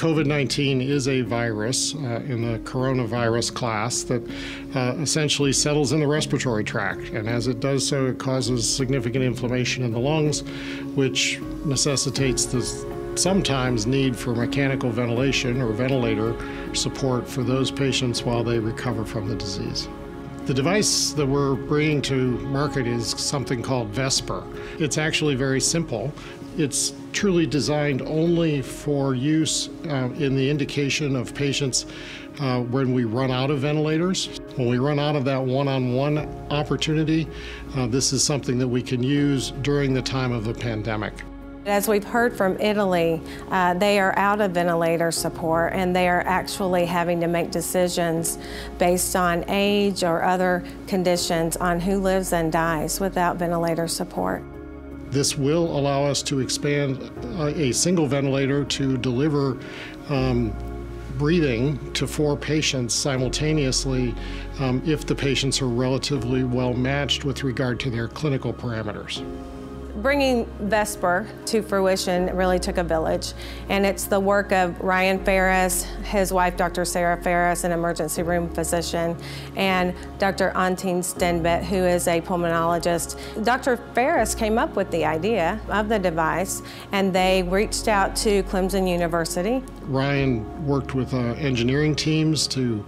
COVID 19 is a virus uh, in the coronavirus class that uh, essentially settles in the respiratory tract. And as it does so, it causes significant inflammation in the lungs, which necessitates the sometimes need for mechanical ventilation or ventilator support for those patients while they recover from the disease. The device that we're bringing to market is something called Vesper. It's actually very simple. It's truly designed only for use uh, in the indication of patients uh, when we run out of ventilators. When we run out of that one on one opportunity, uh, this is something that we can use during the time of the pandemic. As we've heard from Italy, uh, they are out of ventilator support and they are actually having to make decisions based on age or other conditions on who lives and dies without ventilator support. This will allow us to expand a single ventilator to deliver um, breathing to four patients simultaneously um, if the patients are relatively well matched with regard to their clinical parameters. Bringing Vesper to fruition really took a village, and it's the work of Ryan Farris, his wife, Dr. Sarah Farris, an emergency room physician, and Dr. Antine Stenbit, who is a pulmonologist. Dr. Farris came up with the idea of the device, and they reached out to Clemson University. Ryan worked with uh, engineering teams to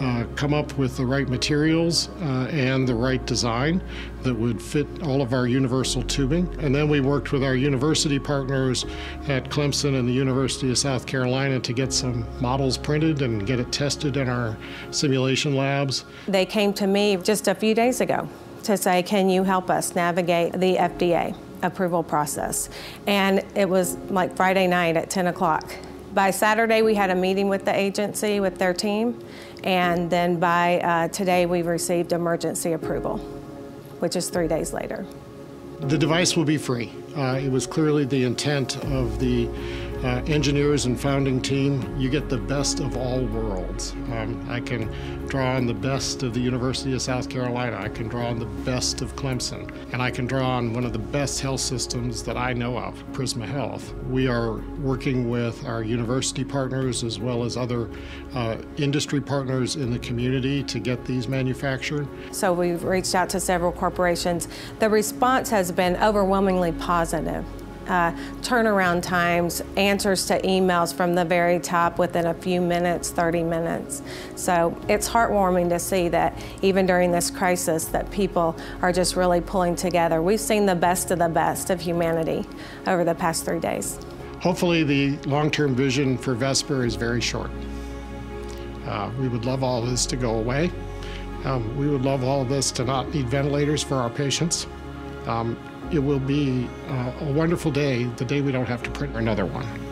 uh, come up with the right materials uh, and the right design that would fit all of our universal tubing. And then we worked with our university partners at Clemson and the University of South Carolina to get some models printed and get it tested in our simulation labs. They came to me just a few days ago to say, can you help us navigate the FDA approval process? And it was like Friday night at 10 o'clock. By Saturday, we had a meeting with the agency, with their team, and then by uh, today, we received emergency approval which is three days later. The device will be free. Uh, it was clearly the intent of the uh, engineers and founding team, you get the best of all worlds. Um, I can draw on the best of the University of South Carolina. I can draw on the best of Clemson. And I can draw on one of the best health systems that I know of, Prisma Health. We are working with our university partners as well as other uh, industry partners in the community to get these manufactured. So we've reached out to several corporations. The response has been overwhelmingly positive uh, turnaround times, answers to emails from the very top within a few minutes, 30 minutes. So it's heartwarming to see that even during this crisis that people are just really pulling together. We've seen the best of the best of humanity over the past three days. Hopefully the long-term vision for Vesper is very short. Uh, we would love all this to go away. Um, we would love all of this to not need ventilators for our patients. Um, it will be uh, a wonderful day, the day we don't have to print another one.